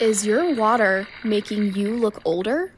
Is your water making you look older?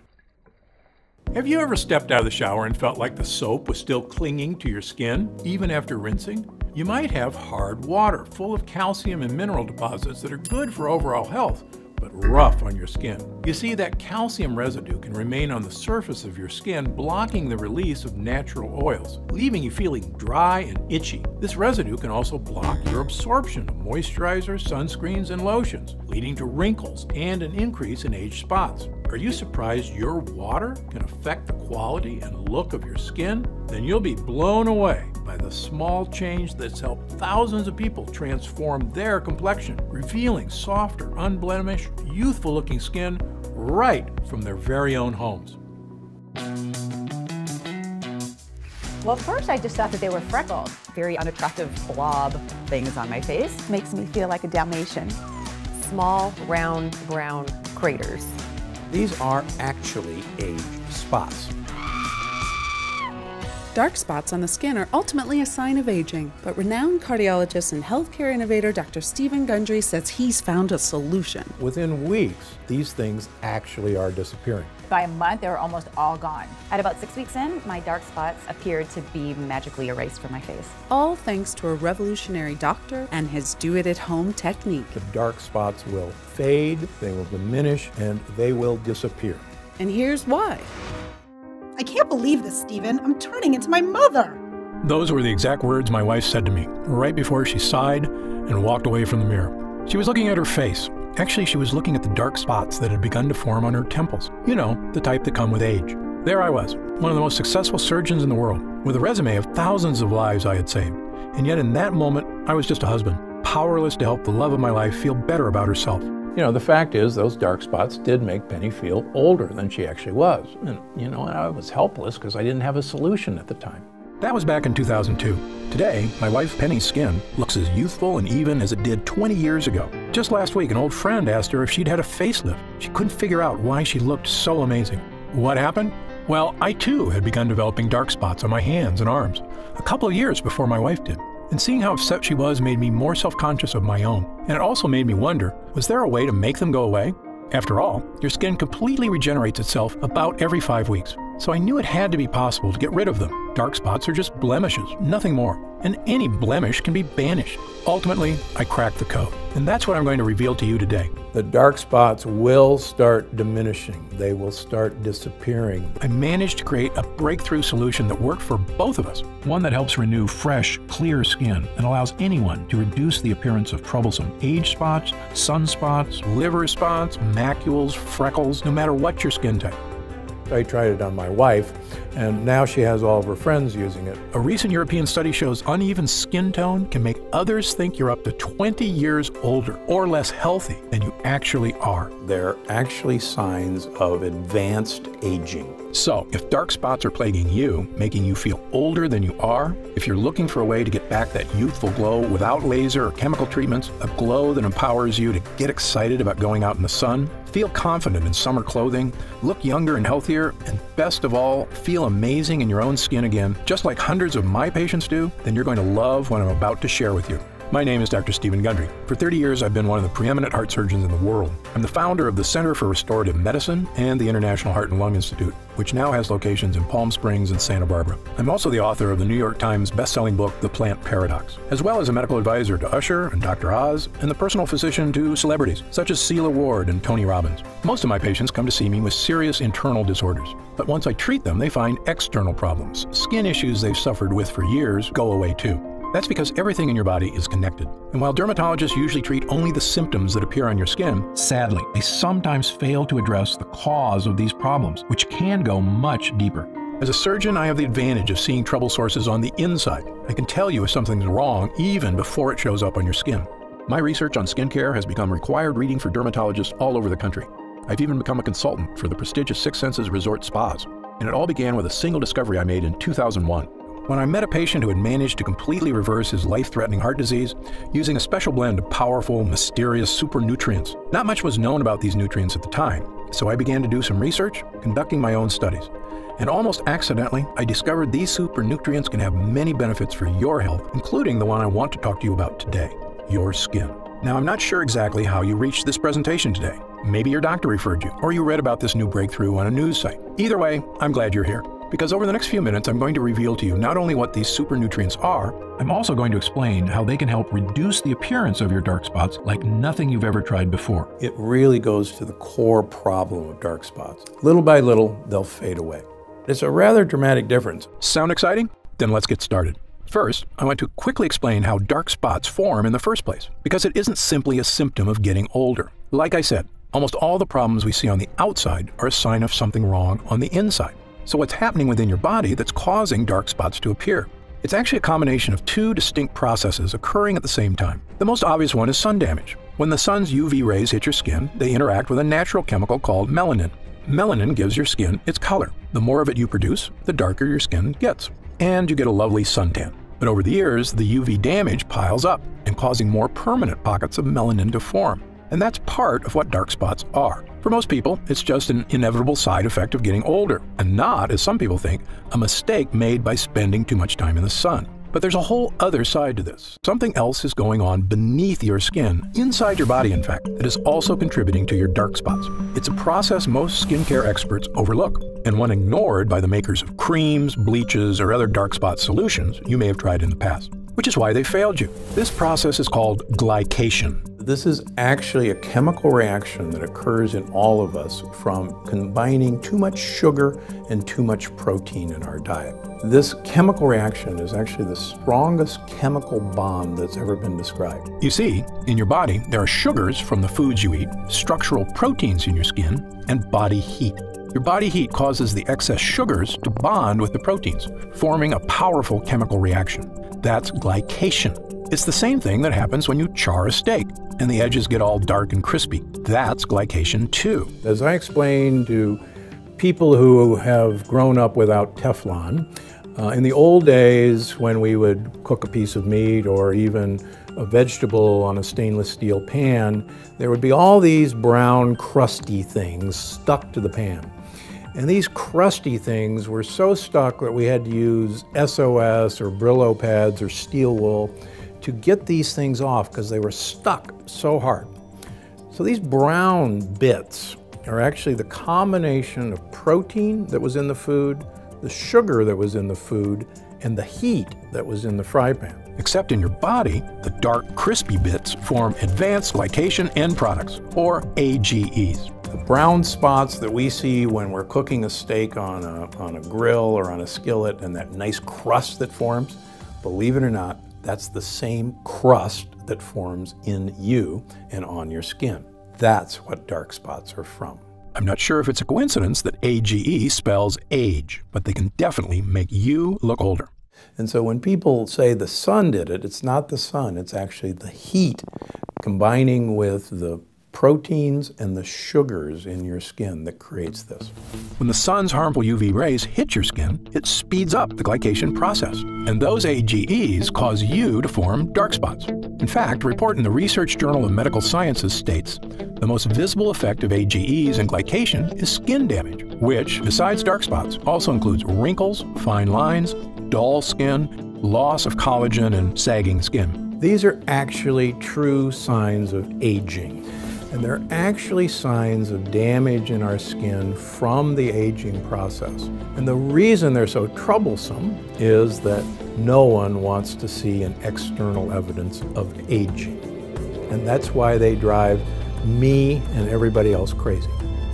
Have you ever stepped out of the shower and felt like the soap was still clinging to your skin, even after rinsing? You might have hard water full of calcium and mineral deposits that are good for overall health, but rough on your skin. You see, that calcium residue can remain on the surface of your skin, blocking the release of natural oils, leaving you feeling dry and itchy. This residue can also block your absorption of moisturizers, sunscreens, and lotions, leading to wrinkles and an increase in age spots. Are you surprised your water can affect the quality and look of your skin? Then you'll be blown away by the small change that's helped thousands of people transform their complexion, revealing softer, unblemished, youthful looking skin right from their very own homes. Well, first I just thought that they were freckles, very unattractive blob things on my face. Makes me feel like a Dalmatian. Small, round, brown craters. These are actually age spots. Dark spots on the skin are ultimately a sign of aging, but renowned cardiologist and healthcare innovator Dr. Stephen Gundry says he's found a solution. Within weeks, these things actually are disappearing. By a month, they were almost all gone. At about six weeks in, my dark spots appeared to be magically erased from my face. All thanks to a revolutionary doctor and his do it at home technique. The dark spots will fade, they will diminish, and they will disappear. And here's why. I can't believe this, Stephen. I'm turning into my mother. Those were the exact words my wife said to me right before she sighed and walked away from the mirror. She was looking at her face. Actually, she was looking at the dark spots that had begun to form on her temples. You know, the type that come with age. There I was, one of the most successful surgeons in the world, with a resume of thousands of lives I had saved. And yet, in that moment, I was just a husband, powerless to help the love of my life feel better about herself. You know, the fact is, those dark spots did make Penny feel older than she actually was. And, you know, I was helpless because I didn't have a solution at the time. That was back in 2002. Today, my wife Penny's skin looks as youthful and even as it did 20 years ago. Just last week, an old friend asked her if she'd had a facelift. She couldn't figure out why she looked so amazing. What happened? Well, I too had begun developing dark spots on my hands and arms, a couple of years before my wife did. And seeing how upset she was made me more self conscious of my own. And it also made me wonder was there a way to make them go away? After all, your skin completely regenerates itself about every five weeks. So I knew it had to be possible to get rid of them. Dark spots are just blemishes, nothing more. And any blemish can be banished. Ultimately, I cracked the code. And that's what I'm going to reveal to you today. The dark spots will start diminishing, they will start disappearing. I managed to create a breakthrough solution that worked for both of us. One that helps renew fresh, clear skin and allows anyone to reduce the appearance of troublesome age spots, sunspots, liver spots, macules, freckles, no matter what your skin type. I tried it on my wife, and now she has all of her friends using it. A recent European study shows uneven skin tone can make others think you're up to 20 years older or less healthy than you actually are. They're actually signs of advanced aging. So, if dark spots are plaguing you, making you feel older than you are, if you're looking for a way to get back that youthful glow without laser or chemical treatments, a glow that empowers you to get excited about going out in the sun, feel confident in summer clothing, look younger and healthier, and best of all, feel amazing in your own skin again, just like hundreds of my patients do, then you're going to love what I'm about to share with you. My name is Dr. Stephen Gundry. For 30 years, I've been one of the preeminent heart surgeons in the world. I'm the founder of the Center for Restorative Medicine and the International Heart and Lung Institute, which now has locations in Palm Springs and Santa Barbara. I'm also the author of the New York Times best-selling book, The Plant Paradox, as well as a medical advisor to Usher and Dr. Oz, and the personal physician to celebrities such as Sela Ward and Tony Robbins. Most of my patients come to see me with serious internal disorders, but once I treat them, they find external problems. Skin issues they've suffered with for years go away too. That's because everything in your body is connected. And while dermatologists usually treat only the symptoms that appear on your skin, sadly, they sometimes fail to address the cause of these problems, which can go much deeper. As a surgeon, I have the advantage of seeing trouble sources on the inside. I can tell you if something's wrong even before it shows up on your skin. My research on skincare has become required reading for dermatologists all over the country. I've even become a consultant for the prestigious Six Senses Resort Spas. And it all began with a single discovery I made in 2001. When I met a patient who had managed to completely reverse his life threatening heart disease using a special blend of powerful, mysterious super nutrients. Not much was known about these nutrients at the time, so I began to do some research, conducting my own studies. And almost accidentally, I discovered these super nutrients can have many benefits for your health, including the one I want to talk to you about today your skin. Now, I'm not sure exactly how you reached this presentation today, maybe your doctor referred you, or you read about this new breakthrough on a news site. Either way, I'm glad you're here. Because over the next few minutes, I'm going to reveal to you not only what these super nutrients are, I'm also going to explain how they can help reduce the appearance of your dark spots like nothing you've ever tried before. It really goes to the core problem of dark spots. Little by little, they'll fade away. It's a rather dramatic difference. Sound exciting? Then let's get started. First, I want to quickly explain how dark spots form in the first place, because it isn't simply a symptom of getting older. Like I said, almost all the problems we see on the outside are a sign of something wrong on the inside. So, what's happening within your body that's causing dark spots to appear? It's actually a combination of two distinct processes occurring at the same time. The most obvious one is sun damage. When the sun's UV rays hit your skin, they interact with a natural chemical called melanin. Melanin gives your skin its color. The more of it you produce, the darker your skin gets. And you get a lovely suntan. But over the years, the UV damage piles up and causing more permanent pockets of melanin to form. And that's part of what dark spots are. For most people, it's just an inevitable side effect of getting older, and not, as some people think, a mistake made by spending too much time in the sun. But there's a whole other side to this. Something else is going on beneath your skin, inside your body, in fact, that is also contributing to your dark spots. It's a process most skincare experts overlook, and one ignored by the makers of creams, bleaches, or other dark spot solutions you may have tried in the past, which is why they failed you. This process is called glycation. This is actually a chemical reaction that occurs in all of us from combining too much sugar and too much protein in our diet. This chemical reaction is actually the strongest chemical bond that's ever been described. You see, in your body, there are sugars from the foods you eat, structural proteins in your skin, and body heat. Your body heat causes the excess sugars to bond with the proteins, forming a powerful chemical reaction. That's glycation. It's the same thing that happens when you char a steak and the edges get all dark and crispy. That's glycation too. As I explained to people who have grown up without Teflon, uh, in the old days when we would cook a piece of meat or even a vegetable on a stainless steel pan, there would be all these brown, crusty things stuck to the pan. And these crusty things were so stuck that we had to use SOS or Brillo pads or steel wool to get these things off because they were stuck so hard. So these brown bits are actually the combination of protein that was in the food, the sugar that was in the food, and the heat that was in the fry pan. Except in your body, the dark, crispy bits form advanced glycation end products, or AGEs. The brown spots that we see when we're cooking a steak on a, on a grill or on a skillet and that nice crust that forms, believe it or not, that's the same crust that forms in you and on your skin. That's what dark spots are from. I'm not sure if it's a coincidence that AGE spells age, but they can definitely make you look older. And so when people say the sun did it, it's not the sun, it's actually the heat combining with the proteins and the sugars in your skin that creates this. When the sun's harmful UV rays hit your skin, it speeds up the glycation process. And those AGEs cause you to form dark spots. In fact, a report in the Research Journal of Medical Sciences states the most visible effect of AGEs and glycation is skin damage, which, besides dark spots, also includes wrinkles, fine lines, dull skin, loss of collagen, and sagging skin. These are actually true signs of aging. And they're actually signs of damage in our skin from the aging process. And the reason they're so troublesome is that no one wants to see an external evidence of aging. And that's why they drive me and everybody else crazy.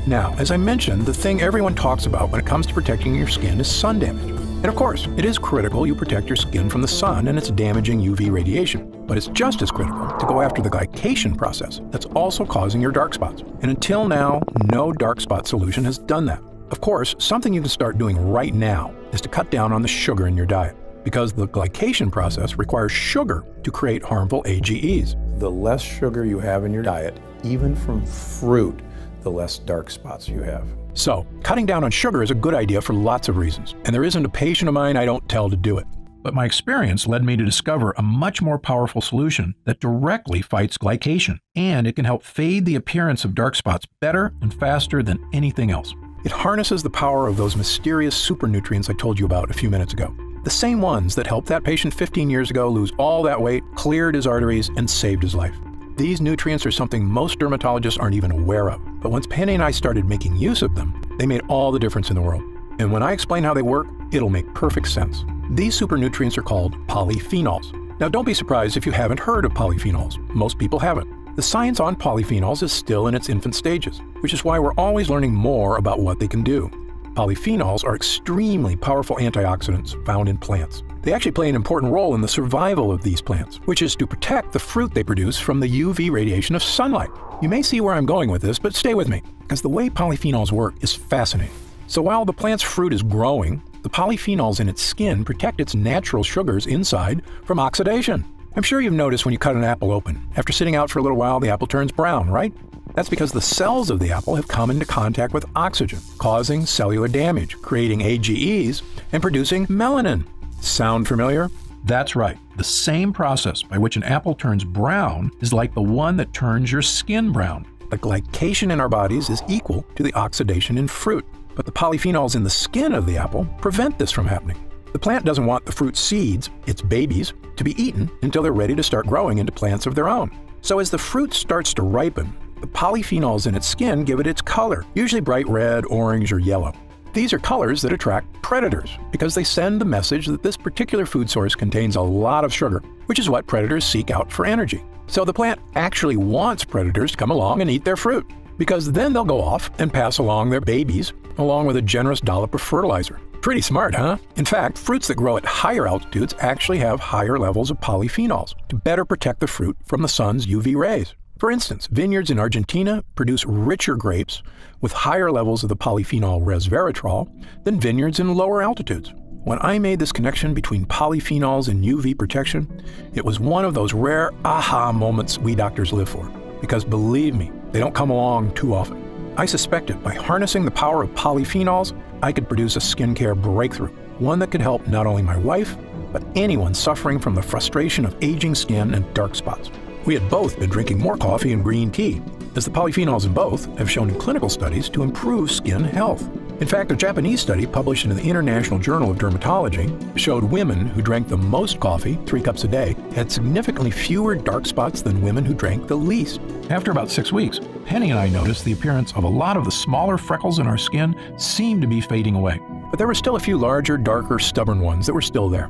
Now, as I mentioned, the thing everyone talks about when it comes to protecting your skin is sun damage. And of course, it is critical you protect your skin from the sun and its damaging UV radiation. But it's just as critical to go after the glycation process that's also causing your dark spots. And until now, no dark spot solution has done that. Of course, something you can start doing right now is to cut down on the sugar in your diet because the glycation process requires sugar to create harmful AGEs. The less sugar you have in your diet, even from fruit, the less dark spots you have. So, cutting down on sugar is a good idea for lots of reasons, and there isn't a patient of mine I don't tell to do it. But my experience led me to discover a much more powerful solution that directly fights glycation, and it can help fade the appearance of dark spots better and faster than anything else. It harnesses the power of those mysterious super nutrients I told you about a few minutes ago. The same ones that helped that patient 15 years ago lose all that weight, cleared his arteries, and saved his life. These nutrients are something most dermatologists aren't even aware of. But once Penny and I started making use of them, they made all the difference in the world. And when I explain how they work, it'll make perfect sense. These super nutrients are called polyphenols. Now, don't be surprised if you haven't heard of polyphenols. Most people haven't. The science on polyphenols is still in its infant stages, which is why we're always learning more about what they can do. Polyphenols are extremely powerful antioxidants found in plants. They actually play an important role in the survival of these plants, which is to protect the fruit they produce from the UV radiation of sunlight. You may see where I'm going with this, but stay with me, because the way polyphenols work is fascinating. So while the plant's fruit is growing, the polyphenols in its skin protect its natural sugars inside from oxidation. I'm sure you've noticed when you cut an apple open. After sitting out for a little while, the apple turns brown, right? That's because the cells of the apple have come into contact with oxygen, causing cellular damage, creating AGEs, and producing melanin. Sound familiar? That's right. The same process by which an apple turns brown is like the one that turns your skin brown. The glycation in our bodies is equal to the oxidation in fruit, but the polyphenols in the skin of the apple prevent this from happening. The plant doesn't want the fruit seeds, its babies, to be eaten until they're ready to start growing into plants of their own. So as the fruit starts to ripen, the polyphenols in its skin give it its color, usually bright red, orange, or yellow. These are colors that attract predators because they send the message that this particular food source contains a lot of sugar, which is what predators seek out for energy. So the plant actually wants predators to come along and eat their fruit because then they'll go off and pass along their babies along with a generous dollop of fertilizer. Pretty smart, huh? In fact, fruits that grow at higher altitudes actually have higher levels of polyphenols to better protect the fruit from the sun's UV rays. For instance, vineyards in Argentina produce richer grapes with higher levels of the polyphenol resveratrol than vineyards in lower altitudes. When I made this connection between polyphenols and UV protection, it was one of those rare aha moments we doctors live for. Because believe me, they don't come along too often. I suspected by harnessing the power of polyphenols, I could produce a skincare breakthrough, one that could help not only my wife, but anyone suffering from the frustration of aging skin and dark spots. We had both been drinking more coffee and green tea, as the polyphenols in both have shown in clinical studies to improve skin health. In fact, a Japanese study published in the International Journal of Dermatology showed women who drank the most coffee, three cups a day, had significantly fewer dark spots than women who drank the least. After about six weeks, Penny and I noticed the appearance of a lot of the smaller freckles in our skin seemed to be fading away. But there were still a few larger, darker, stubborn ones that were still there.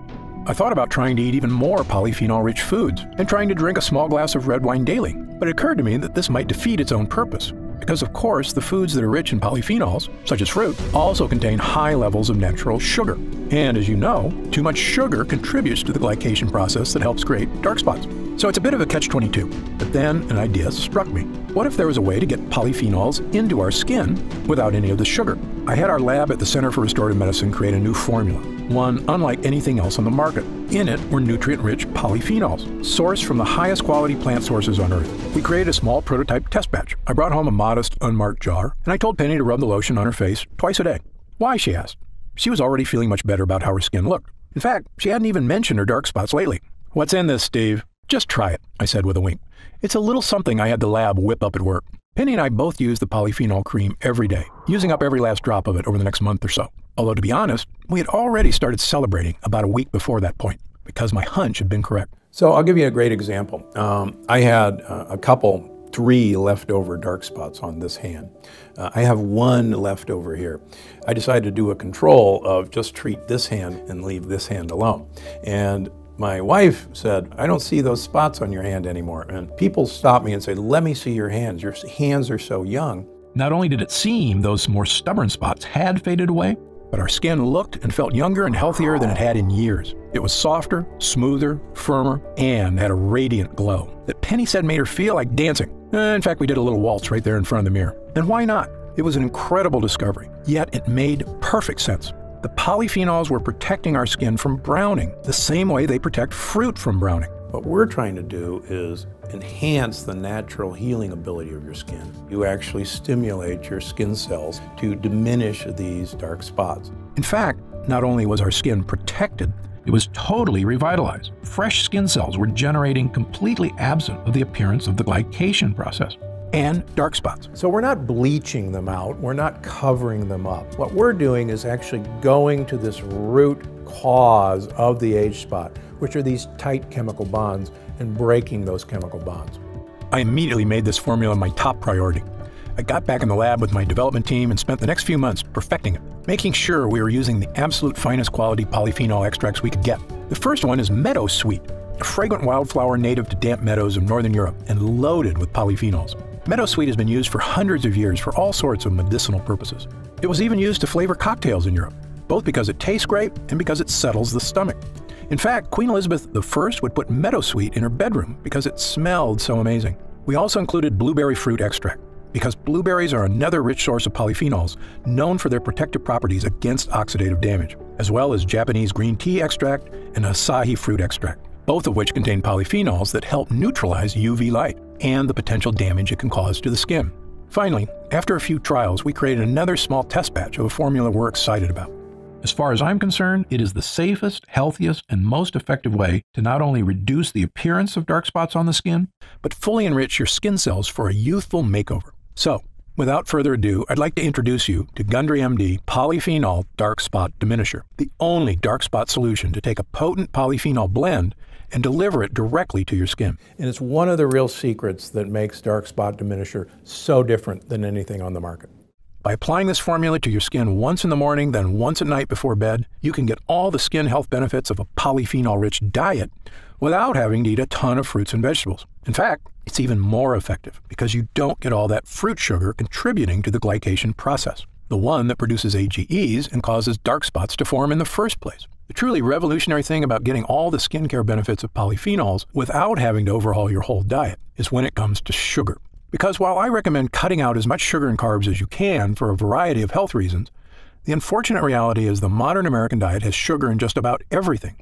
I thought about trying to eat even more polyphenol rich foods and trying to drink a small glass of red wine daily, but it occurred to me that this might defeat its own purpose. Because, of course, the foods that are rich in polyphenols, such as fruit, also contain high levels of natural sugar. And as you know, too much sugar contributes to the glycation process that helps create dark spots. So it's a bit of a catch 22. But then an idea struck me. What if there was a way to get polyphenols into our skin without any of the sugar? I had our lab at the Center for Restorative Medicine create a new formula, one unlike anything else on the market. In it were nutrient rich polyphenols, sourced from the highest quality plant sources on Earth. We created a small prototype test batch. I brought home a modest, unmarked jar, and I told Penny to rub the lotion on her face twice a day. Why, she asked. She was already feeling much better about how her skin looked. In fact, she hadn't even mentioned her dark spots lately. What's in this, Steve? Just try it, I said with a wink. It's a little something I had the lab whip up at work. Penny and I both use the polyphenol cream every day, using up every last drop of it over the next month or so. Although, to be honest, we had already started celebrating about a week before that point because my hunch had been correct. So, I'll give you a great example. Um, I had uh, a couple, three leftover dark spots on this hand. Uh, I have one left over here. I decided to do a control of just treat this hand and leave this hand alone. And my wife said, I don't see those spots on your hand anymore. And people stop me and say, Let me see your hands. Your hands are so young. Not only did it seem those more stubborn spots had faded away, but our skin looked and felt younger and healthier than it had in years. It was softer, smoother, firmer, and had a radiant glow that Penny said made her feel like dancing. Eh, in fact, we did a little waltz right there in front of the mirror. And why not? It was an incredible discovery, yet it made perfect sense. The polyphenols were protecting our skin from browning, the same way they protect fruit from browning. What we're trying to do is enhance the natural healing ability of your skin. You actually stimulate your skin cells to diminish these dark spots. In fact, not only was our skin protected, it was totally revitalized. Fresh skin cells were generating completely absent of the appearance of the glycation process and dark spots. So we're not bleaching them out, we're not covering them up. What we're doing is actually going to this root cause of the age spot, which are these tight chemical bonds, and breaking those chemical bonds. I immediately made this formula my top priority. I got back in the lab with my development team and spent the next few months perfecting it, making sure we were using the absolute finest quality polyphenol extracts we could get. The first one is Meadow Sweet, a fragrant wildflower native to damp meadows of northern Europe and loaded with polyphenols. Meadow Sweet has been used for hundreds of years for all sorts of medicinal purposes. It was even used to flavor cocktails in Europe, both because it tastes great and because it settles the stomach. In fact, Queen Elizabeth I would put meadow sweet in her bedroom because it smelled so amazing. We also included blueberry fruit extract, because blueberries are another rich source of polyphenols known for their protective properties against oxidative damage, as well as Japanese green tea extract and acai fruit extract, both of which contain polyphenols that help neutralize UV light and the potential damage it can cause to the skin. Finally, after a few trials, we created another small test batch of a formula we're excited about. As far as I'm concerned, it is the safest, healthiest, and most effective way to not only reduce the appearance of dark spots on the skin, but fully enrich your skin cells for a youthful makeover. So, without further ado, I'd like to introduce you to Gundry MD Polyphenol Dark Spot Diminisher, the only dark spot solution to take a potent polyphenol blend and deliver it directly to your skin. And it's one of the real secrets that makes Dark Spot Diminisher so different than anything on the market. By applying this formula to your skin once in the morning, then once at night before bed, you can get all the skin health benefits of a polyphenol rich diet without having to eat a ton of fruits and vegetables. In fact, it's even more effective because you don't get all that fruit sugar contributing to the glycation process, the one that produces AGEs and causes dark spots to form in the first place. The truly revolutionary thing about getting all the skincare benefits of polyphenols without having to overhaul your whole diet is when it comes to sugar. Because while I recommend cutting out as much sugar and carbs as you can for a variety of health reasons, the unfortunate reality is the modern American diet has sugar in just about everything,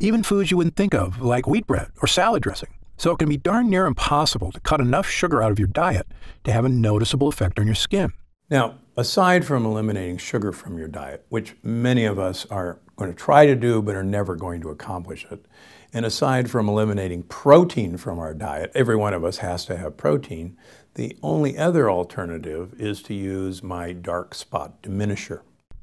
even foods you wouldn't think of, like wheat bread or salad dressing. So it can be darn near impossible to cut enough sugar out of your diet to have a noticeable effect on your skin. Now, aside from eliminating sugar from your diet, which many of us are going to try to do but are never going to accomplish it, and aside from eliminating protein from our diet, every one of us has to have protein, the only other alternative is to use my dark spot diminisher.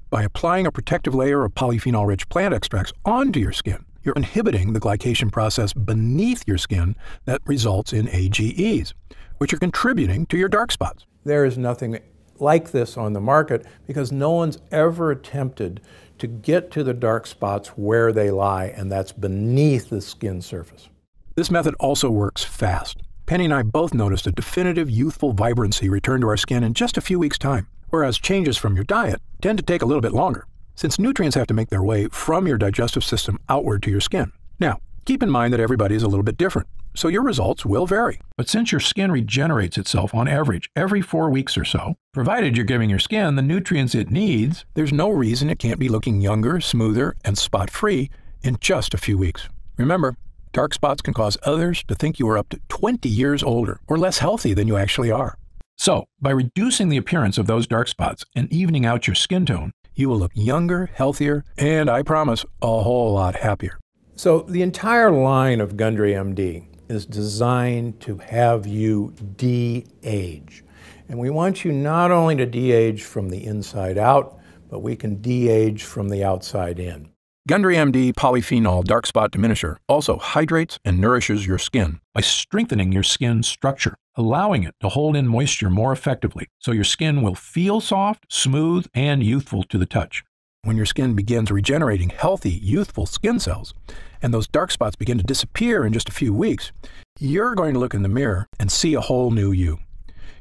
By applying a protective layer of polyphenol rich plant extracts onto your skin, you're inhibiting the glycation process beneath your skin that results in AGEs, which are contributing to your dark spots. There is nothing like this on the market because no one's ever attempted to get to the dark spots where they lie, and that's beneath the skin surface. This method also works fast. Penny and I both noticed a definitive youthful vibrancy return to our skin in just a few weeks' time, whereas changes from your diet tend to take a little bit longer, since nutrients have to make their way from your digestive system outward to your skin. Now, keep in mind that everybody is a little bit different, so your results will vary. But since your skin regenerates itself on average every four weeks or so, provided you're giving your skin the nutrients it needs, there's no reason it can't be looking younger, smoother, and spot free in just a few weeks. Remember, dark spots can cause others to think you are up to 20 years older or less healthy than you actually are. So, by reducing the appearance of those dark spots and evening out your skin tone, you will look younger, healthier, and I promise, a whole lot happier. So, the entire line of Gundry MD is designed to have you de-age. And we want you not only to de-age from the inside out, but we can de-age from the outside in. Gundry MD Polyphenol Dark Spot Diminisher also hydrates and nourishes your skin by strengthening your skin structure, allowing it to hold in moisture more effectively so your skin will feel soft, smooth, and youthful to the touch. When your skin begins regenerating healthy, youthful skin cells, and those dark spots begin to disappear in just a few weeks, you're going to look in the mirror and see a whole new you.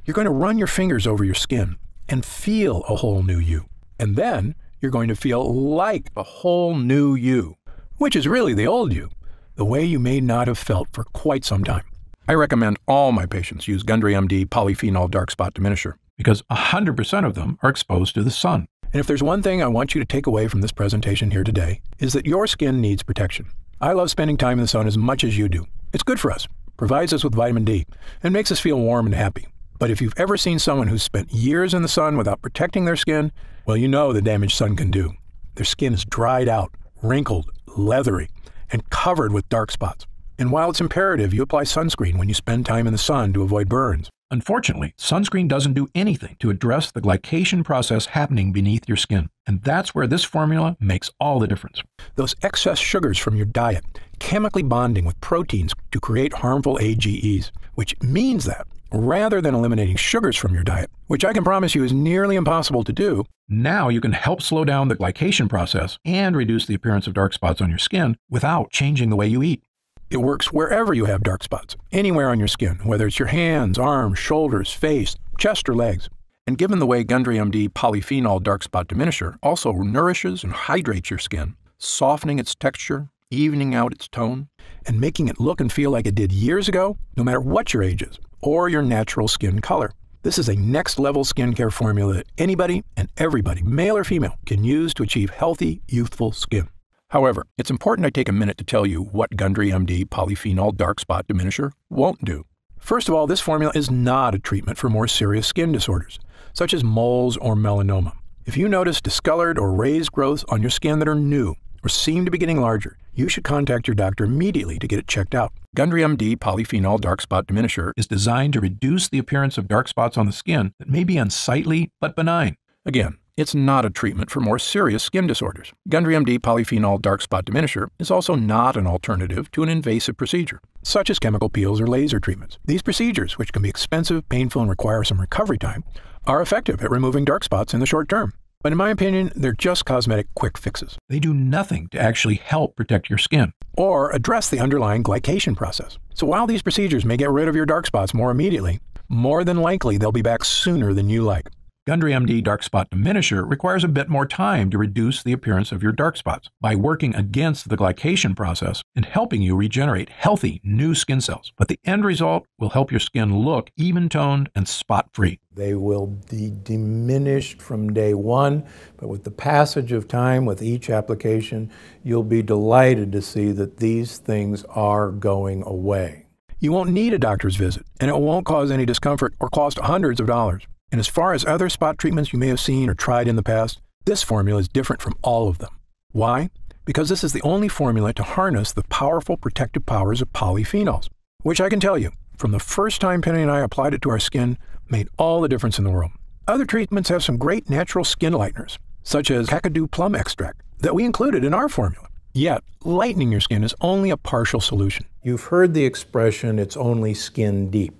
You're going to run your fingers over your skin and feel a whole new you. And then you're going to feel like a whole new you, which is really the old you, the way you may not have felt for quite some time. I recommend all my patients use Gundry MD Polyphenol Dark Spot Diminisher because 100% of them are exposed to the sun. And if there's one thing I want you to take away from this presentation here today, is that your skin needs protection. I love spending time in the sun as much as you do. It's good for us, provides us with vitamin D, and makes us feel warm and happy. But if you've ever seen someone who's spent years in the sun without protecting their skin, well, you know the damage sun can do. Their skin is dried out, wrinkled, leathery, and covered with dark spots. And while it's imperative you apply sunscreen when you spend time in the sun to avoid burns, Unfortunately, sunscreen doesn't do anything to address the glycation process happening beneath your skin. And that's where this formula makes all the difference. Those excess sugars from your diet chemically bonding with proteins to create harmful AGEs, which means that rather than eliminating sugars from your diet, which I can promise you is nearly impossible to do, now you can help slow down the glycation process and reduce the appearance of dark spots on your skin without changing the way you eat. It works wherever you have dark spots, anywhere on your skin, whether it's your hands, arms, shoulders, face, chest, or legs. And given the way Gundry MD polyphenol dark spot diminisher also nourishes and hydrates your skin, softening its texture, evening out its tone, and making it look and feel like it did years ago, no matter what your age is or your natural skin color. This is a next level skincare formula that anybody and everybody, male or female, can use to achieve healthy, youthful skin. However, it's important I take a minute to tell you what Gundry MD polyphenol dark spot diminisher won't do. First of all, this formula is not a treatment for more serious skin disorders, such as moles or melanoma. If you notice discolored or raised growths on your skin that are new or seem to be getting larger, you should contact your doctor immediately to get it checked out. Gundry MD polyphenol dark spot diminisher is designed to reduce the appearance of dark spots on the skin that may be unsightly but benign. Again, it's not a treatment for more serious skin disorders. Gundry MD polyphenol dark spot diminisher is also not an alternative to an invasive procedure, such as chemical peels or laser treatments. These procedures, which can be expensive, painful, and require some recovery time, are effective at removing dark spots in the short term. But in my opinion, they're just cosmetic quick fixes. They do nothing to actually help protect your skin or address the underlying glycation process. So while these procedures may get rid of your dark spots more immediately, more than likely they'll be back sooner than you like. Gundry MD Dark Spot Diminisher requires a bit more time to reduce the appearance of your dark spots by working against the glycation process and helping you regenerate healthy new skin cells. But the end result will help your skin look even toned and spot free. They will be diminished from day one, but with the passage of time, with each application, you'll be delighted to see that these things are going away. You won't need a doctor's visit, and it won't cause any discomfort or cost hundreds of dollars. And as far as other spot treatments you may have seen or tried in the past, this formula is different from all of them. Why? Because this is the only formula to harness the powerful protective powers of polyphenols, which I can tell you, from the first time Penny and I applied it to our skin, made all the difference in the world. Other treatments have some great natural skin lighteners, such as Kakadu plum extract, that we included in our formula. Yet, lightening your skin is only a partial solution. You've heard the expression, it's only skin deep.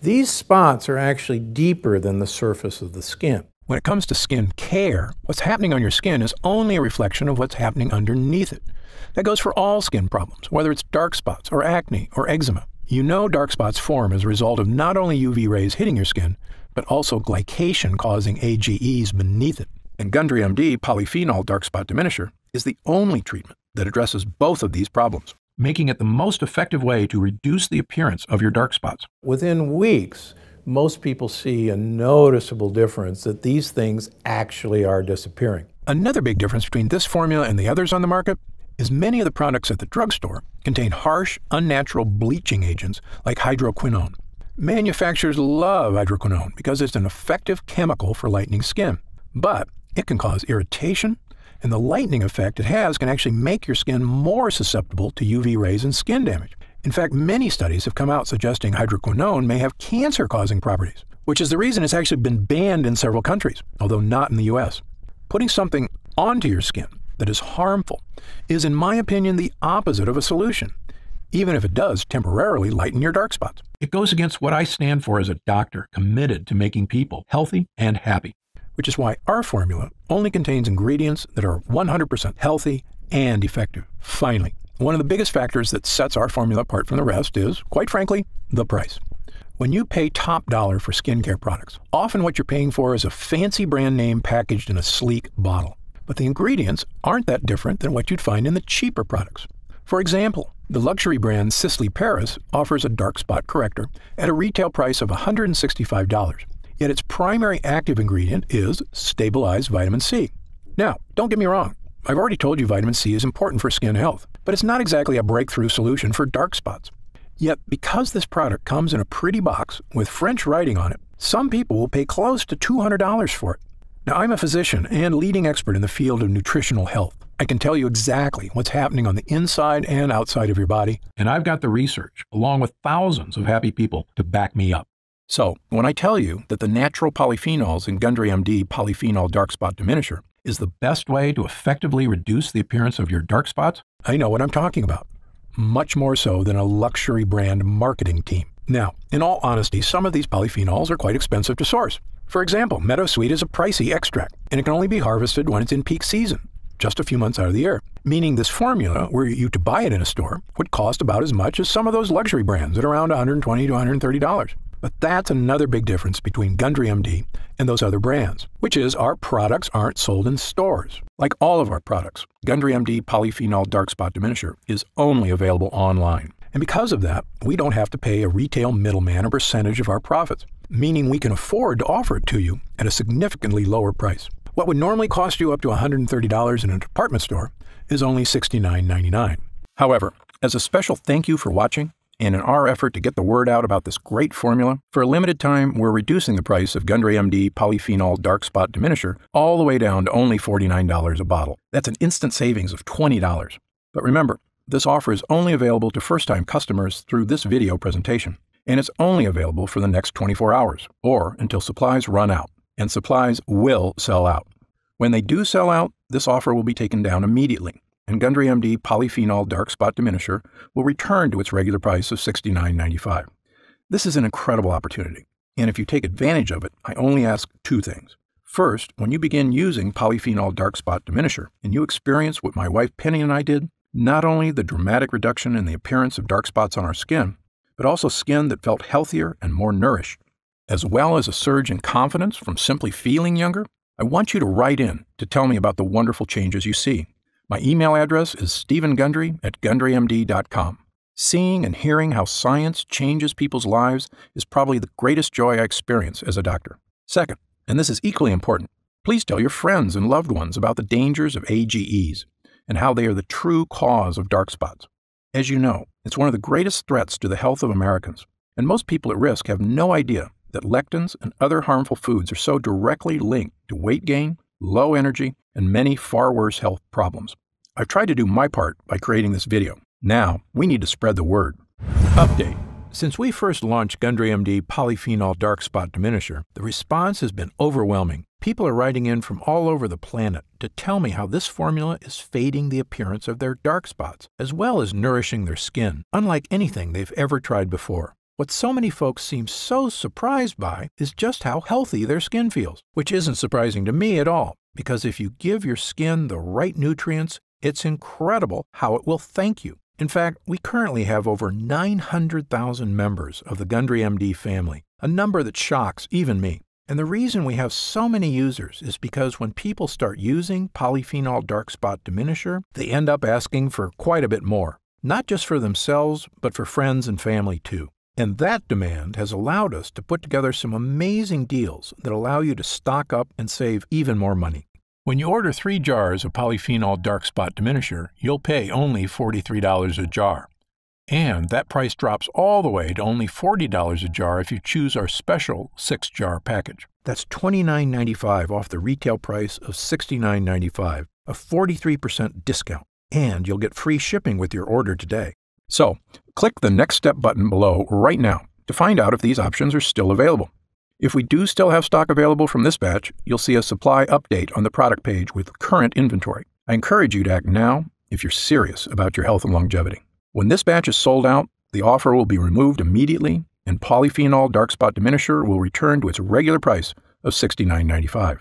These spots are actually deeper than the surface of the skin. When it comes to skin care, what's happening on your skin is only a reflection of what's happening underneath it. That goes for all skin problems, whether it's dark spots or acne or eczema. You know dark spots form as a result of not only UV rays hitting your skin, but also glycation causing AGEs beneath it. And Gundry MD polyphenol dark spot diminisher is the only treatment that addresses both of these problems making it the most effective way to reduce the appearance of your dark spots. Within weeks, most people see a noticeable difference that these things actually are disappearing. Another big difference between this formula and the others on the market is many of the products at the drugstore contain harsh, unnatural bleaching agents like hydroquinone. Manufacturers love hydroquinone because it's an effective chemical for lightening skin, but it can cause irritation, and the lightening effect it has can actually make your skin more susceptible to UV rays and skin damage. In fact, many studies have come out suggesting hydroquinone may have cancer causing properties, which is the reason it's actually been banned in several countries, although not in the US. Putting something onto your skin that is harmful is, in my opinion, the opposite of a solution, even if it does temporarily lighten your dark spots. It goes against what I stand for as a doctor committed to making people healthy and happy which is why our formula only contains ingredients that are 100% healthy and effective. Finally, one of the biggest factors that sets our formula apart from the rest is, quite frankly, the price. When you pay top dollar for skincare products, often what you're paying for is a fancy brand name packaged in a sleek bottle. But the ingredients aren't that different than what you'd find in the cheaper products. For example, the luxury brand Sisley Paris offers a dark spot corrector at a retail price of $165 yet its primary active ingredient is stabilized vitamin C. Now, don't get me wrong, I've already told you vitamin C is important for skin health, but it's not exactly a breakthrough solution for dark spots. Yet, because this product comes in a pretty box with French writing on it, some people will pay close to $200 for it. Now, I'm a physician and leading expert in the field of nutritional health. I can tell you exactly what's happening on the inside and outside of your body, and I've got the research, along with thousands of happy people, to back me up. So, when I tell you that the natural polyphenols in Gundry MD polyphenol dark spot diminisher is the best way to effectively reduce the appearance of your dark spots, I know what I'm talking about. much more so than a luxury brand marketing team. Now, in all honesty, some of these polyphenols are quite expensive to source. For example, Meadowsweet is a pricey extract, and it can only be harvested when it's in peak season, just a few months out of the year. Meaning this formula, were you to buy it in a store, would cost about as much as some of those luxury brands at around 120 to $130. But that's another big difference between Gundry MD and those other brands, which is our products aren't sold in stores. Like all of our products, Gundry MD Polyphenol Dark Spot Diminisher is only available online. And because of that, we don't have to pay a retail middleman a percentage of our profits, meaning we can afford to offer it to you at a significantly lower price. What would normally cost you up to $130 in a department store is only $69.99. However, as a special thank you for watching, and in our effort to get the word out about this great formula, for a limited time, we're reducing the price of Gundry MD Polyphenol Dark Spot Diminisher all the way down to only $49 a bottle. That's an instant savings of $20. But remember, this offer is only available to first time customers through this video presentation, and it's only available for the next 24 hours or until supplies run out, and supplies will sell out. When they do sell out, this offer will be taken down immediately, and Gundry MD Polyphenol Dark Spot Diminisher will return to its regular price of $69.95. This is an incredible opportunity, and if you take advantage of it, I only ask two things. First, when you begin using Polyphenol Dark Spot Diminisher and you experience what my wife Penny and I did, not only the dramatic reduction in the appearance of dark spots on our skin, but also skin that felt healthier and more nourished, as well as a surge in confidence from simply feeling younger, I want you to write in to tell me about the wonderful changes you see. My email address is stephengundry at gundrymd.com. Seeing and hearing how science changes people's lives is probably the greatest joy I experience as a doctor. Second, and this is equally important, please tell your friends and loved ones about the dangers of AGEs and how they are the true cause of dark spots. As you know, it's one of the greatest threats to the health of Americans, and most people at risk have no idea that lectins and other harmful foods are so directly linked to weight gain, low energy, and many far worse health problems. I've tried to do my part by creating this video. Now, we need to spread the word. Update. Since we first launched Gundry MD Polyphenol Dark Spot Diminisher, the response has been overwhelming. People are writing in from all over the planet to tell me how this formula is fading the appearance of their dark spots, as well as nourishing their skin, unlike anything they've ever tried before. What so many folks seem so surprised by is just how healthy their skin feels, which isn't surprising to me at all, because if you give your skin the right nutrients, it's incredible how it will thank you. In fact, we currently have over 900,000 members of the Gundry MD family, a number that shocks even me. And the reason we have so many users is because when people start using polyphenol dark spot diminisher, they end up asking for quite a bit more, not just for themselves, but for friends and family too. And that demand has allowed us to put together some amazing deals that allow you to stock up and save even more money. When you order three jars of polyphenol dark spot diminisher, you'll pay only $43 a jar. And that price drops all the way to only $40 a jar if you choose our special six jar package. That's $29.95 off the retail price of $69.95, a 43% discount. And you'll get free shipping with your order today. So, click the Next Step button below right now to find out if these options are still available. If we do still have stock available from this batch, you'll see a supply update on the product page with current inventory. I encourage you to act now if you're serious about your health and longevity. When this batch is sold out, the offer will be removed immediately and polyphenol dark spot diminisher will return to its regular price of $69.95.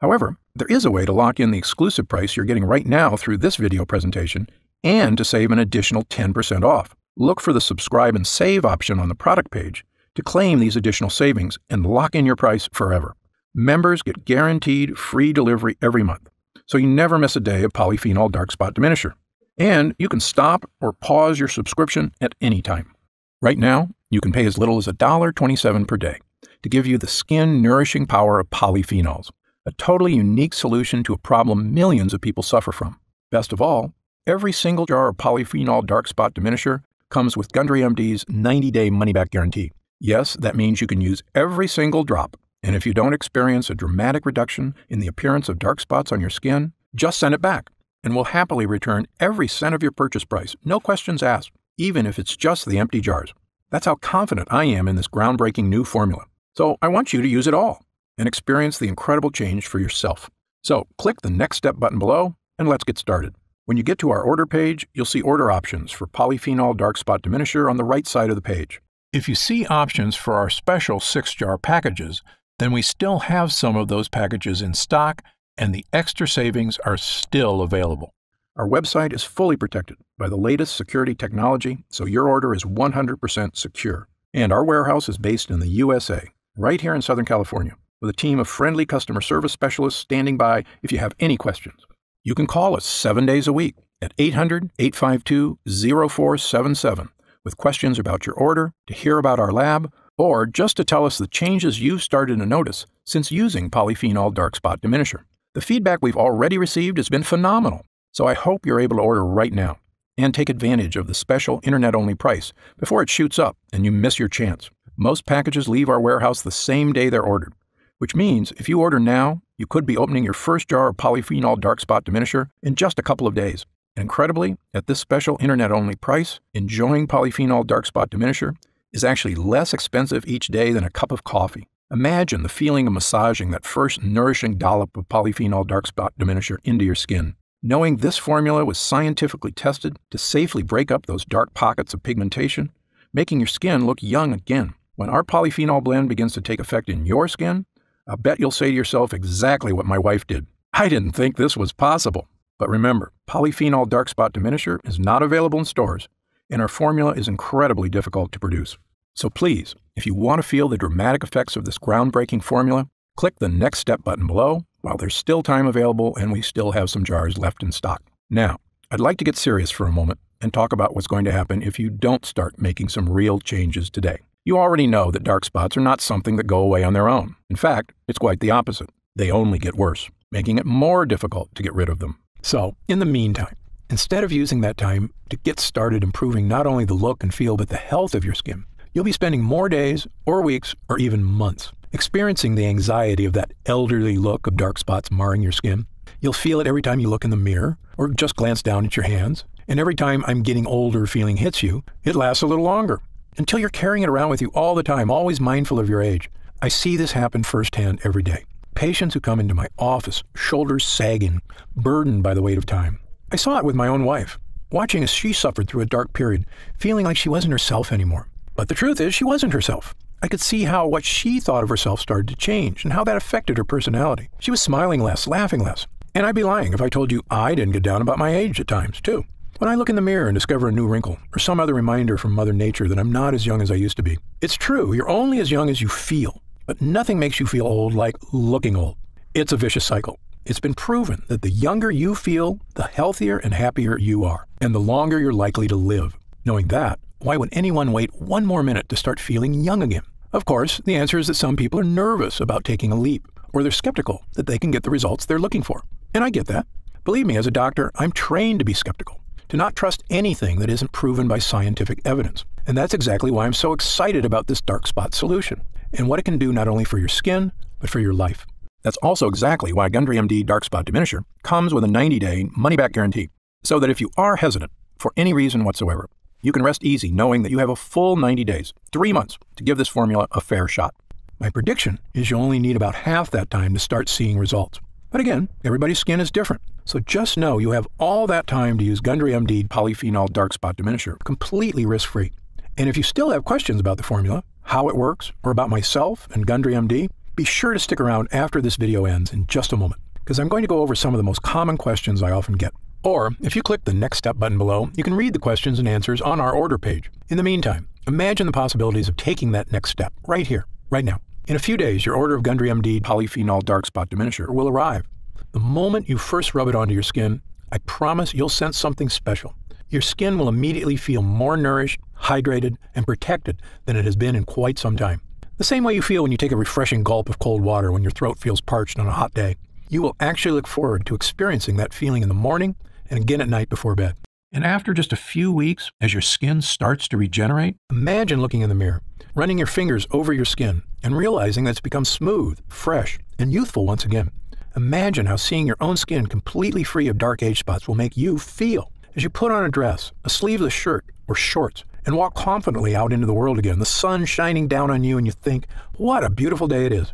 However, there is a way to lock in the exclusive price you're getting right now through this video presentation and to save an additional 10% off. Look for the subscribe and save option on the product page to claim these additional savings and lock in your price forever. Members get guaranteed free delivery every month, so you never miss a day of polyphenol dark spot diminisher. And you can stop or pause your subscription at any time. Right now, you can pay as little as $1.27 per day to give you the skin nourishing power of polyphenols, a totally unique solution to a problem millions of people suffer from. Best of all, every single jar of polyphenol dark spot diminisher comes with Gundry MD's 90 day money back guarantee. Yes, that means you can use every single drop. And if you don't experience a dramatic reduction in the appearance of dark spots on your skin, just send it back, and we'll happily return every cent of your purchase price, no questions asked, even if it's just the empty jars. That's how confident I am in this groundbreaking new formula. So I want you to use it all and experience the incredible change for yourself. So click the Next Step button below, and let's get started. When you get to our order page, you'll see order options for polyphenol dark spot diminisher on the right side of the page. If you see options for our special six jar packages, then we still have some of those packages in stock and the extra savings are still available. Our website is fully protected by the latest security technology, so your order is 100% secure. And our warehouse is based in the USA, right here in Southern California, with a team of friendly customer service specialists standing by if you have any questions. You can call us seven days a week at 800 852 0477 with questions about your order, to hear about our lab, or just to tell us the changes you've started to notice since using polyphenol dark spot diminisher. The feedback we've already received has been phenomenal, so I hope you're able to order right now and take advantage of the special internet only price before it shoots up and you miss your chance. Most packages leave our warehouse the same day they're ordered, which means if you order now, you could be opening your first jar of polyphenol dark spot diminisher in just a couple of days. And Incredibly, at this special internet only price, enjoying polyphenol dark spot diminisher is actually less expensive each day than a cup of coffee. Imagine the feeling of massaging that first nourishing dollop of polyphenol dark spot diminisher into your skin. Knowing this formula was scientifically tested to safely break up those dark pockets of pigmentation, making your skin look young again. When our polyphenol blend begins to take effect in your skin, I bet you'll say to yourself exactly what my wife did. I didn't think this was possible. But remember, polyphenol dark spot diminisher is not available in stores, and our formula is incredibly difficult to produce. So please, if you want to feel the dramatic effects of this groundbreaking formula, click the next step button below while there's still time available and we still have some jars left in stock. Now, I'd like to get serious for a moment and talk about what's going to happen if you don't start making some real changes today. You already know that dark spots are not something that go away on their own. In fact, it's quite the opposite. They only get worse, making it more difficult to get rid of them. So, in the meantime, instead of using that time to get started improving not only the look and feel, but the health of your skin, you'll be spending more days or weeks or even months experiencing the anxiety of that elderly look of dark spots marring your skin. You'll feel it every time you look in the mirror or just glance down at your hands. And every time I'm getting older feeling hits you, it lasts a little longer until you're carrying it around with you all the time, always mindful of your age. I see this happen firsthand every day. Patients who come into my office, shoulders sagging, burdened by the weight of time. I saw it with my own wife, watching as she suffered through a dark period, feeling like she wasn't herself anymore. But the truth is, she wasn't herself. I could see how what she thought of herself started to change and how that affected her personality. She was smiling less, laughing less. And I'd be lying if I told you I didn't get down about my age at times, too. When I look in the mirror and discover a new wrinkle or some other reminder from Mother Nature that I'm not as young as I used to be, it's true, you're only as young as you feel. But nothing makes you feel old like looking old. It's a vicious cycle. It's been proven that the younger you feel, the healthier and happier you are, and the longer you're likely to live. Knowing that, why would anyone wait one more minute to start feeling young again? Of course, the answer is that some people are nervous about taking a leap, or they're skeptical that they can get the results they're looking for. And I get that. Believe me, as a doctor, I'm trained to be skeptical, to not trust anything that isn't proven by scientific evidence. And that's exactly why I'm so excited about this dark spot solution and what it can do not only for your skin, but for your life. That's also exactly why Gundry MD Dark Spot Diminisher comes with a 90 day money back guarantee, so that if you are hesitant for any reason whatsoever, you can rest easy knowing that you have a full 90 days, three months, to give this formula a fair shot. My prediction is you'll only need about half that time to start seeing results. But again, everybody's skin is different. So just know you have all that time to use Gundry MD Polyphenol Dark Spot Diminisher completely risk free. And if you still have questions about the formula, how it works, or about myself and Gundry MD, be sure to stick around after this video ends in just a moment, because I'm going to go over some of the most common questions I often get. Or, if you click the Next Step button below, you can read the questions and answers on our order page. In the meantime, imagine the possibilities of taking that next step right here, right now. In a few days, your order of Gundry MD Polyphenol Dark Spot Diminisher will arrive. The moment you first rub it onto your skin, I promise you'll sense something special. Your skin will immediately feel more nourished, hydrated, and protected than it has been in quite some time. The same way you feel when you take a refreshing gulp of cold water when your throat feels parched on a hot day. You will actually look forward to experiencing that feeling in the morning and again at night before bed. And after just a few weeks, as your skin starts to regenerate, imagine looking in the mirror, running your fingers over your skin, and realizing that it's become smooth, fresh, and youthful once again. Imagine how seeing your own skin completely free of dark age spots will make you feel as you put on a dress, a sleeveless shirt, or shorts, and walk confidently out into the world again, the sun shining down on you, and you think, what a beautiful day it is.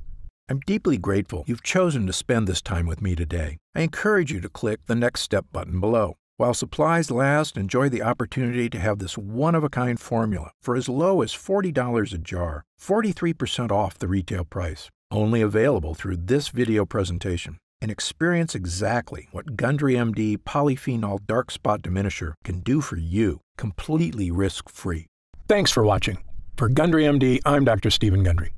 I'm deeply grateful you've chosen to spend this time with me today. I encourage you to click the Next Step button below. While supplies last, enjoy the opportunity to have this one of a kind formula for as low as $40 a jar, 43% off the retail price. Only available through this video presentation. And experience exactly what Gundry MD Polyphenol Dark Spot Diminisher can do for you, completely risk free. Thanks for watching. For Gundry MD, I'm Dr. Stephen Gundry.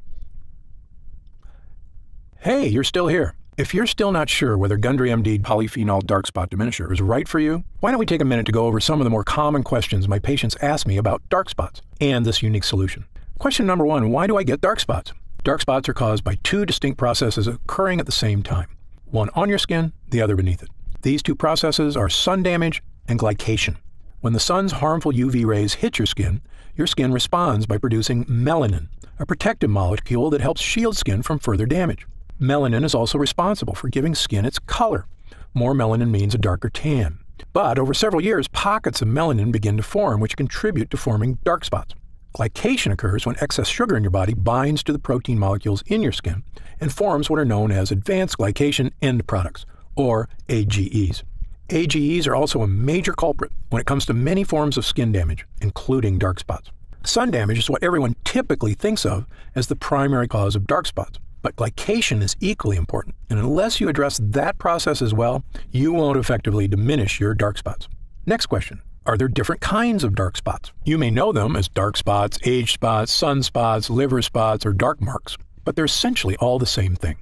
Hey, you're still here. If you're still not sure whether Gundry MD Polyphenol Dark Spot Diminisher is right for you, why don't we take a minute to go over some of the more common questions my patients ask me about dark spots and this unique solution. Question number one Why do I get dark spots? Dark spots are caused by two distinct processes occurring at the same time one on your skin, the other beneath it. These two processes are sun damage and glycation. When the sun's harmful UV rays hit your skin, your skin responds by producing melanin, a protective molecule that helps shield skin from further damage. Melanin is also responsible for giving skin its color. More melanin means a darker tan. But over several years, pockets of melanin begin to form, which contribute to forming dark spots. Glycation occurs when excess sugar in your body binds to the protein molecules in your skin and forms what are known as advanced glycation end products, or AGEs. AGEs are also a major culprit when it comes to many forms of skin damage, including dark spots. Sun damage is what everyone typically thinks of as the primary cause of dark spots. But glycation is equally important, and unless you address that process as well, you won't effectively diminish your dark spots. Next question Are there different kinds of dark spots? You may know them as dark spots, age spots, sunspots, liver spots, or dark marks, but they're essentially all the same thing.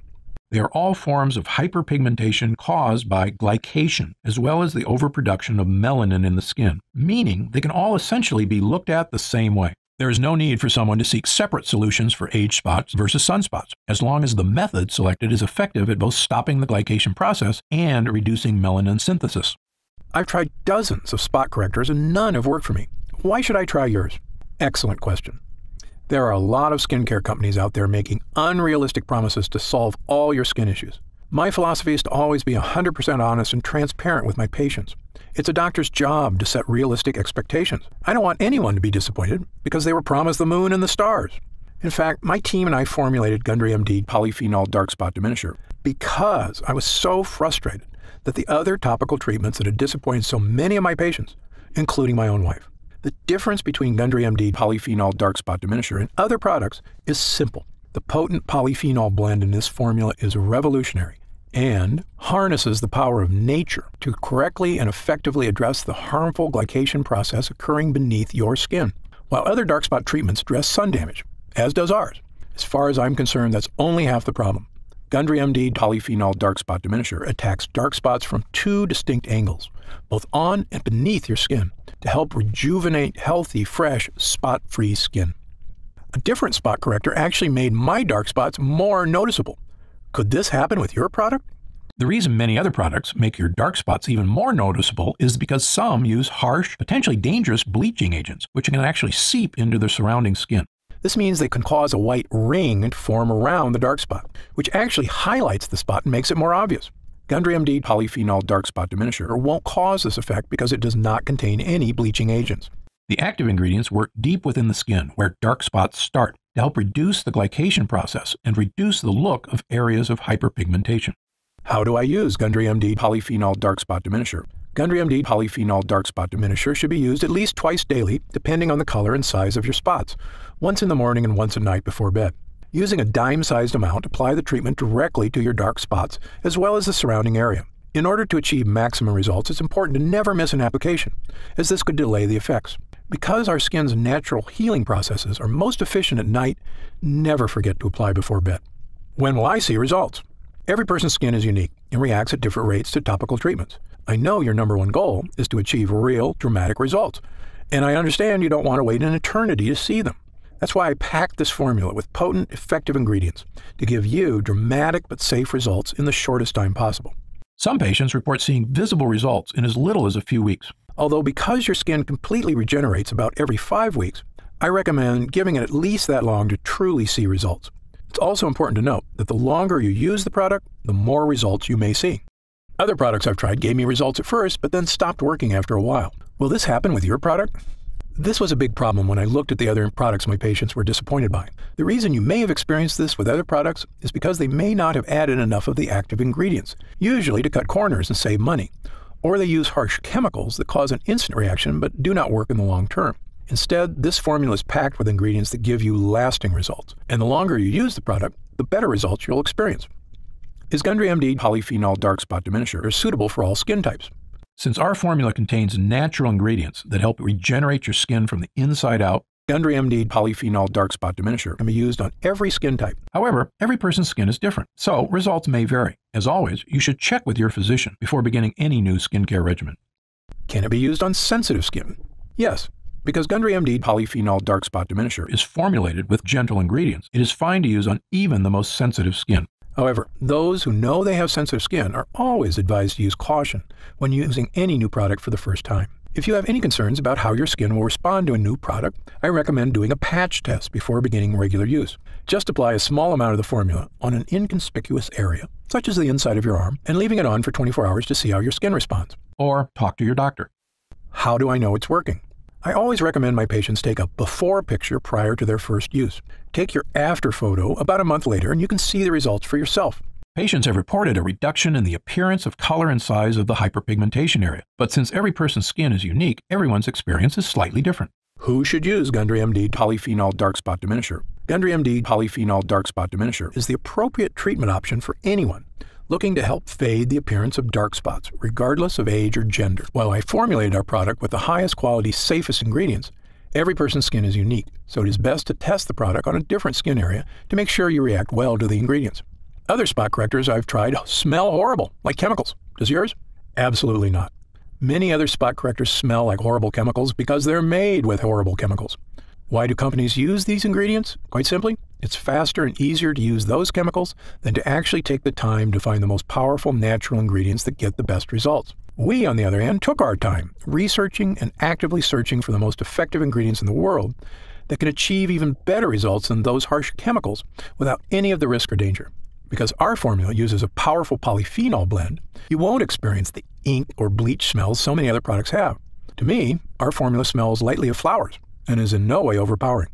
They are all forms of hyperpigmentation caused by glycation, as well as the overproduction of melanin in the skin, meaning they can all essentially be looked at the same way. There is no need for someone to seek separate solutions for age spots versus sunspots, as long as the method selected is effective at both stopping the glycation process and reducing melanin synthesis. I've tried dozens of spot correctors and none have worked for me. Why should I try yours? Excellent question. There are a lot of skincare companies out there making unrealistic promises to solve all your skin issues. My philosophy is to always be 100% honest and transparent with my patients. It's a doctor's job to set realistic expectations. I don't want anyone to be disappointed because they were promised the moon and the stars. In fact, my team and I formulated Gundry MD Polyphenol Dark Spot Diminisher because I was so frustrated that the other topical treatments that had disappointed so many of my patients, including my own wife. The difference between Gundry MD Polyphenol Dark Spot Diminisher and other products is simple. The potent polyphenol blend in this formula is revolutionary and harnesses the power of nature to correctly and effectively address the harmful glycation process occurring beneath your skin. While other dark spot treatments address sun damage, as does ours, as far as I'm concerned, that's only half the problem. Gundry MD Polyphenol Dark Spot Diminisher attacks dark spots from two distinct angles, both on and beneath your skin, to help rejuvenate healthy, fresh, spot free skin. A different spot corrector actually made my dark spots more noticeable could this happen with your product? The reason many other products make your dark spots even more noticeable is because some use harsh, potentially dangerous bleaching agents, which can actually seep into the surrounding skin. This means they can cause a white ring to form around the dark spot, which actually highlights the spot and makes it more obvious. Gundry MD Polyphenol Dark Spot Diminisher won't cause this effect because it does not contain any bleaching agents. The active ingredients work deep within the skin, where dark spots start, to help reduce the glycation process and reduce the look of areas of hyperpigmentation. How do I use Gundry MD Polyphenol Dark Spot Diminisher? Gundry MD Polyphenol Dark Spot Diminisher should be used at least twice daily, depending on the color and size of your spots, once in the morning and once at night before bed. Using a dime sized amount, apply the treatment directly to your dark spots as well as the surrounding area. In order to achieve maximum results, it's important to never miss an application, as this could delay the effects. Because our skin's natural healing processes are most efficient at night, never forget to apply before bed. When will I see results? Every person's skin is unique and reacts at different rates to topical treatments. I know your number one goal is to achieve real, dramatic results, and I understand you don't want to wait an eternity to see them. That's why I packed this formula with potent, effective ingredients to give you dramatic but safe results in the shortest time possible. Some patients report seeing visible results in as little as a few weeks. Although, because your skin completely regenerates about every five weeks, I recommend giving it at least that long to truly see results. It's also important to note that the longer you use the product, the more results you may see. Other products I've tried gave me results at first, but then stopped working after a while. Will this happen with your product? This was a big problem when I looked at the other products my patients were disappointed by. The reason you may have experienced this with other products is because they may not have added enough of the active ingredients, usually to cut corners and save money, or they use harsh chemicals that cause an instant reaction but do not work in the long term. Instead, this formula is packed with ingredients that give you lasting results, and the longer you use the product, the better results you'll experience. Is Gundry MD polyphenol dark spot diminisher is suitable for all skin types? Since our formula contains natural ingredients that help regenerate your skin from the inside out, Gundry MD polyphenol dark spot diminisher can be used on every skin type. However, every person's skin is different, so results may vary. As always, you should check with your physician before beginning any new skincare regimen. Can it be used on sensitive skin? Yes, because Gundry MD polyphenol dark spot diminisher is formulated with gentle ingredients, it is fine to use on even the most sensitive skin. However, those who know they have sensitive skin are always advised to use caution when using any new product for the first time. If you have any concerns about how your skin will respond to a new product, I recommend doing a patch test before beginning regular use. Just apply a small amount of the formula on an inconspicuous area, such as the inside of your arm, and leaving it on for 24 hours to see how your skin responds. Or talk to your doctor. How do I know it's working? I always recommend my patients take a before picture prior to their first use. Take your after photo about a month later and you can see the results for yourself. Patients have reported a reduction in the appearance of color and size of the hyperpigmentation area, but since every person's skin is unique, everyone's experience is slightly different. Who should use Gundry MD polyphenol dark spot diminisher? Gundry MD polyphenol dark spot diminisher is the appropriate treatment option for anyone looking to help fade the appearance of dark spots, regardless of age or gender. While I formulated our product with the highest quality, safest ingredients, every person's skin is unique, so it is best to test the product on a different skin area to make sure you react well to the ingredients. Other spot correctors I've tried smell horrible, like chemicals. Does yours? Absolutely not. Many other spot correctors smell like horrible chemicals because they're made with horrible chemicals. Why do companies use these ingredients? Quite simply, it's faster and easier to use those chemicals than to actually take the time to find the most powerful natural ingredients that get the best results. We, on the other hand, took our time researching and actively searching for the most effective ingredients in the world that can achieve even better results than those harsh chemicals without any of the risk or danger. Because our formula uses a powerful polyphenol blend, you won't experience the ink or bleach smells so many other products have. To me, our formula smells lightly of flowers and is in no way overpowering.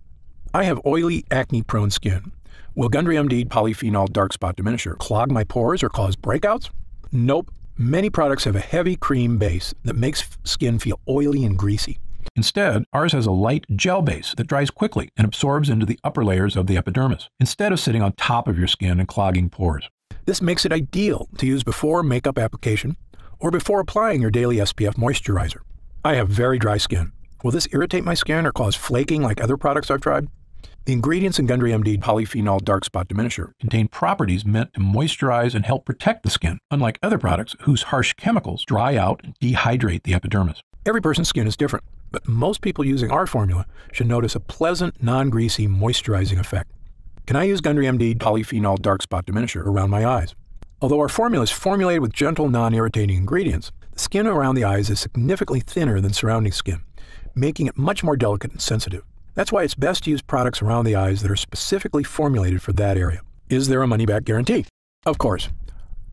I have oily, acne prone skin. Will Gundry MD polyphenol dark spot diminisher clog my pores or cause breakouts? Nope. Many products have a heavy cream base that makes skin feel oily and greasy. Instead, ours has a light gel base that dries quickly and absorbs into the upper layers of the epidermis, instead of sitting on top of your skin and clogging pores. This makes it ideal to use before makeup application or before applying your daily SPF moisturizer. I have very dry skin, Will this irritate my skin or cause flaking like other products I've tried? The ingredients in Gundry MD polyphenol dark spot diminisher contain properties meant to moisturize and help protect the skin, unlike other products whose harsh chemicals dry out and dehydrate the epidermis. Every person's skin is different, but most people using our formula should notice a pleasant, non greasy, moisturizing effect. Can I use Gundry MD polyphenol dark spot diminisher around my eyes? Although our formula is formulated with gentle, non irritating ingredients, the skin around the eyes is significantly thinner than surrounding skin making it much more delicate and sensitive. That's why it's best to use products around the eyes that are specifically formulated for that area. Is there a money back guarantee? Of course.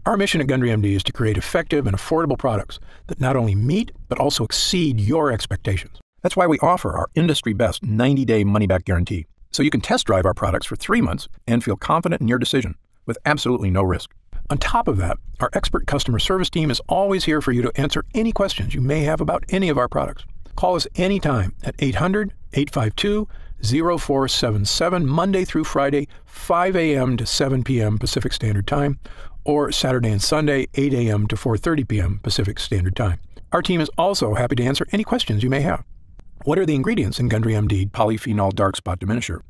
Our mission at Gundry MD is to create effective and affordable products that not only meet, but also exceed your expectations. That's why we offer our industry best 90 day money back guarantee. So you can test drive our products for three months and feel confident in your decision with absolutely no risk. On top of that, our expert customer service team is always here for you to answer any questions you may have about any of our products. Call us anytime at 800 852 0477, Monday through Friday, 5 a.m. to 7 p.m. Pacific Standard Time, or Saturday and Sunday, 8 a.m. to 4.30 p.m. Pacific Standard Time. Our team is also happy to answer any questions you may have. What are the ingredients in Gundry MD Polyphenol Dark Spot Diminisher?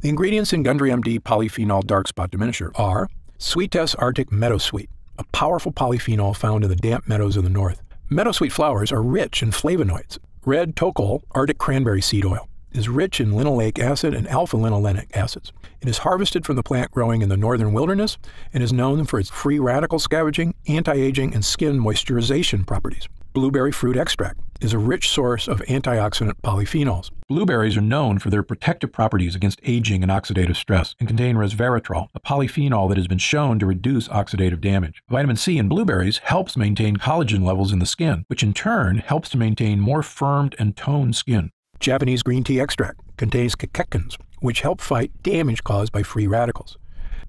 The ingredients in Gundry MD Polyphenol Dark Spot Diminisher are Sweetess Arctic Meadowsweet, a powerful polyphenol found in the damp meadows of the north. Meadowsweet flowers are rich in flavonoids, Red Tokol Arctic cranberry seed oil is rich in linoleic acid and alpha linolenic acids. It is harvested from the plant growing in the northern wilderness and is known for its free radical scavenging, anti-aging, and skin moisturization properties. Blueberry fruit extract is a rich source of antioxidant polyphenols. Blueberries are known for their protective properties against aging and oxidative stress and contain resveratrol, a polyphenol that has been shown to reduce oxidative damage. Vitamin C in blueberries helps maintain collagen levels in the skin, which in turn helps to maintain more firmed and toned skin. Japanese green tea extract contains catechins, which help fight damage caused by free radicals.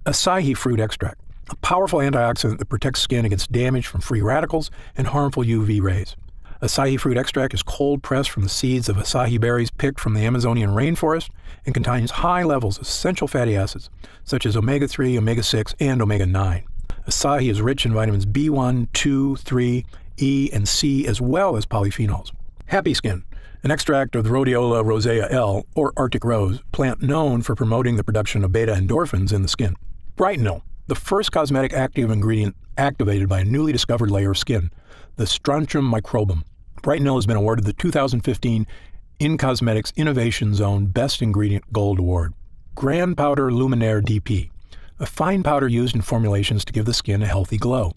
Acai fruit extract a powerful antioxidant that protects skin against damage from free radicals and harmful UV rays. Acai fruit extract is cold pressed from the seeds of acai berries picked from the Amazonian rainforest and contains high levels of essential fatty acids such as omega 3, omega 6, and omega 9. Acai is rich in vitamins B1, 2, 3, E, and C, as well as polyphenols. Happy Skin, an extract of the Rhodiola rosea L, or Arctic rose, plant known for promoting the production of beta endorphins in the skin. Brightenyl, the first cosmetic active ingredient activated by a newly discovered layer of skin, the Stratum Microbium. Brightenyl has been awarded the 2015 In Cosmetics Innovation Zone Best Ingredient Gold Award. Grand Powder Luminaire DP, a fine powder used in formulations to give the skin a healthy glow.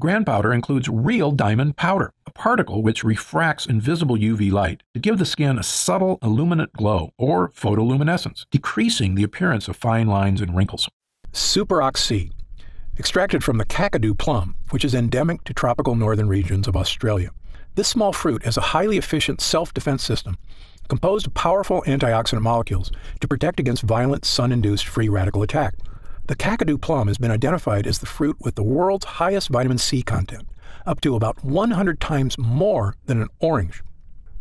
Grand powder includes real diamond powder, a particle which refracts invisible UV light to give the skin a subtle illuminant glow or photoluminescence, decreasing the appearance of fine lines and wrinkles. Superox-C, extracted from the Kakadu plum, which is endemic to tropical northern regions of Australia. This small fruit has a highly efficient self defense system composed of powerful antioxidant molecules to protect against violent sun induced free radical attack. The Kakadu plum has been identified as the fruit with the world's highest vitamin C content, up to about 100 times more than an orange.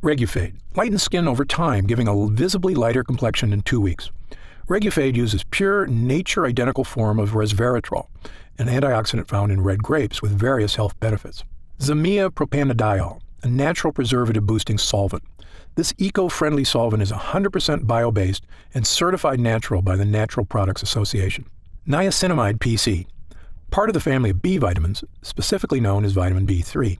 Regufade lightens skin over time, giving a visibly lighter complexion in two weeks. Regufade uses pure, nature identical form of resveratrol, an antioxidant found in red grapes with various health benefits. Zemea propanediol, a natural preservative boosting solvent. This eco friendly solvent is 100% bio based and certified natural by the Natural Products Association. Niacinamide PC, part of the family of B vitamins, specifically known as vitamin B3.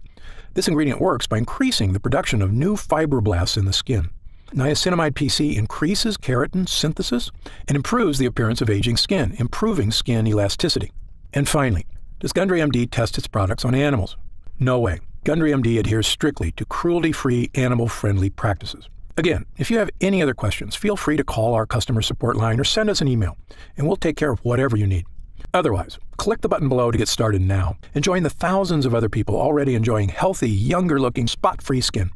This ingredient works by increasing the production of new fibroblasts in the skin. Niacinamide PC increases keratin synthesis and improves the appearance of aging skin, improving skin elasticity. And finally, does Gundry MD test its products on animals? No way. Gundry MD adheres strictly to cruelty free, animal friendly practices. Again, if you have any other questions, feel free to call our customer support line or send us an email, and we'll take care of whatever you need. Otherwise, click the button below to get started now and join the thousands of other people already enjoying healthy, younger looking, spot free skin.